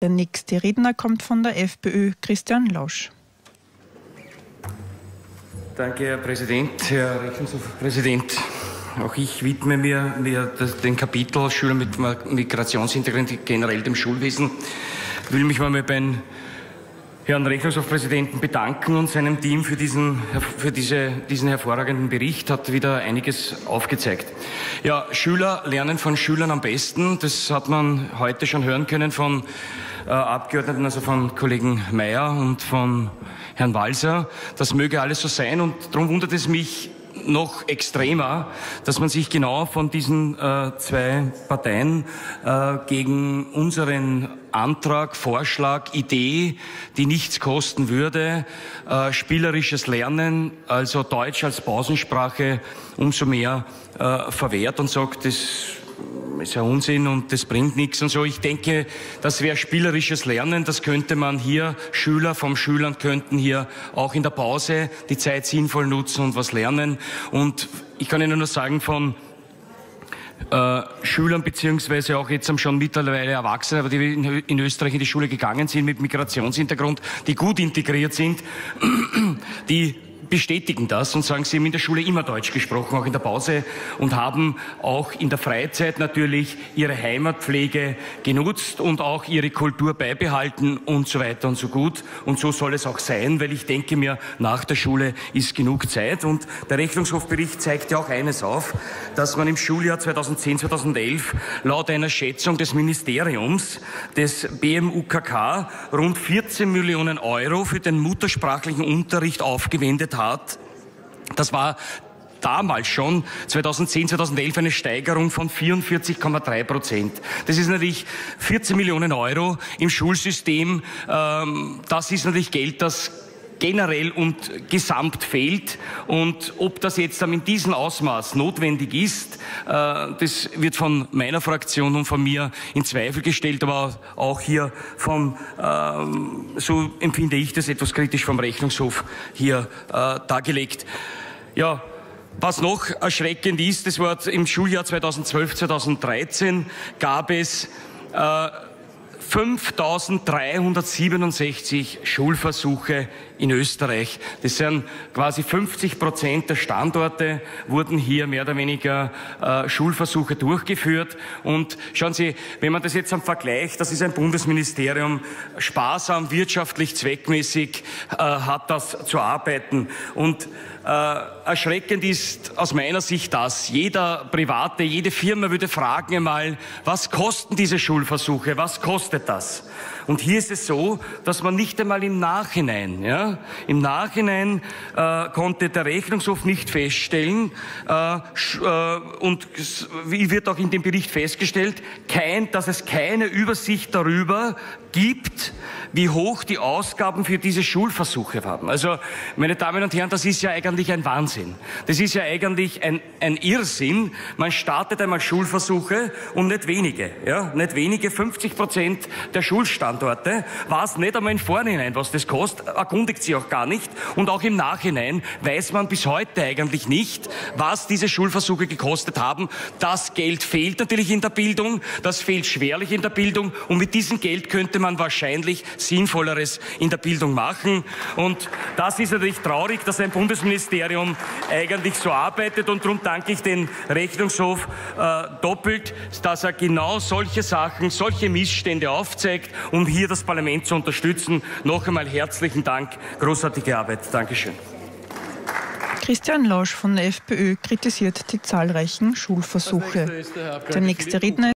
Der nächste Redner kommt von der FPÖ, Christian Lausch. Danke, Herr Präsident, Herr Rechnungshofpräsident. Auch ich widme mir, mir den Kapitel Schüler mit Migrationshintergrund generell dem Schulwesen. Ich will mich mal beim Herrn Rechnungshofpräsidenten bedanken und seinem Team für, diesen, für diese, diesen hervorragenden Bericht. Hat wieder einiges aufgezeigt. Ja, Schüler lernen von Schülern am besten. Das hat man heute schon hören können von äh, Abgeordneten, also von Kollegen Mayer und von Herrn Walser. Das möge alles so sein und darum wundert es mich noch extremer, dass man sich genau von diesen äh, zwei Parteien äh, gegen unseren Antrag, Vorschlag, Idee, die nichts kosten würde, äh, spielerisches Lernen, also Deutsch als Pausensprache, umso mehr äh, verwehrt und sagt, das ist ja Unsinn und das bringt nichts und so. Ich denke, das wäre spielerisches Lernen. Das könnte man hier, Schüler vom Schülern könnten hier auch in der Pause die Zeit sinnvoll nutzen und was lernen. Und ich kann Ihnen nur sagen, von äh, Schülern beziehungsweise auch jetzt schon mittlerweile Erwachsene, aber die in, in, Österreich in die Schule gegangen sind mit Migrationshintergrund, die gut integriert sind, die bestätigen das und sagen, sie haben in der Schule immer Deutsch gesprochen, auch in der Pause und haben auch in der Freizeit natürlich ihre Heimatpflege genutzt und auch ihre Kultur beibehalten und so weiter und so gut. Und so soll es auch sein, weil ich denke mir, nach der Schule ist genug Zeit. Und der Rechnungshofbericht zeigt ja auch eines auf, dass man im Schuljahr 2010, 2011 laut einer Schätzung des Ministeriums des BMUKK rund 14 Millionen Euro für den muttersprachlichen Unterricht aufgewendet hat. Das war damals schon 2010, 2011 eine Steigerung von 44,3 Prozent. Das ist natürlich 14 Millionen Euro im Schulsystem. Ähm, das ist natürlich Geld, das generell und gesamt fehlt. Und ob das jetzt in diesem Ausmaß notwendig ist, äh, das wird von meiner Fraktion und von mir in Zweifel gestellt, aber auch hier vom, ähm, so empfinde ich das etwas kritisch vom Rechnungshof hier äh, dargelegt. Ja, was noch erschreckend ist, das war im Schuljahr 2012, 2013 gab es äh, 5367 Schulversuche in Österreich. Das sind quasi 50 Prozent der Standorte wurden hier mehr oder weniger äh, Schulversuche durchgeführt. Und schauen Sie, wenn man das jetzt am Vergleich, das ist ein Bundesministerium, sparsam, wirtschaftlich, zweckmäßig äh, hat das zu arbeiten. Und äh, erschreckend ist aus meiner Sicht das. Jeder Private, jede Firma würde fragen einmal, was kosten diese Schulversuche? Was kostet das? Und hier ist es so, dass man nicht einmal im Nachhinein, ja, im Nachhinein äh, konnte der Rechnungshof nicht feststellen äh, äh, und wie wird auch in dem Bericht festgestellt, kein, dass es keine Übersicht darüber gibt, wie hoch die Ausgaben für diese Schulversuche haben. Also, meine Damen und Herren, das ist ja eigentlich ein Wahnsinn. Das ist ja eigentlich ein, ein Irrsinn. Man startet einmal Schulversuche und nicht wenige, ja, nicht wenige, 50 Prozent der Schulstandorte, weiß nicht einmal im Vorhinein, was das kostet, erkundigt sich auch gar nicht und auch im Nachhinein weiß man bis heute eigentlich nicht, was diese Schulversuche gekostet haben. Das Geld fehlt natürlich in der Bildung, das fehlt schwerlich in der Bildung und mit diesem Geld könnte man wahrscheinlich Sinnvolleres in der Bildung machen. Und das ist natürlich traurig, dass ein Bundesministerium eigentlich so arbeitet. Und darum danke ich den Rechnungshof äh, doppelt, dass er genau solche Sachen, solche Missstände aufzeigt, um hier das Parlament zu unterstützen. Noch einmal herzlichen Dank. Großartige Arbeit. Dankeschön. Christian Lausch von der FPÖ kritisiert die zahlreichen Schulversuche. Der nächste Redner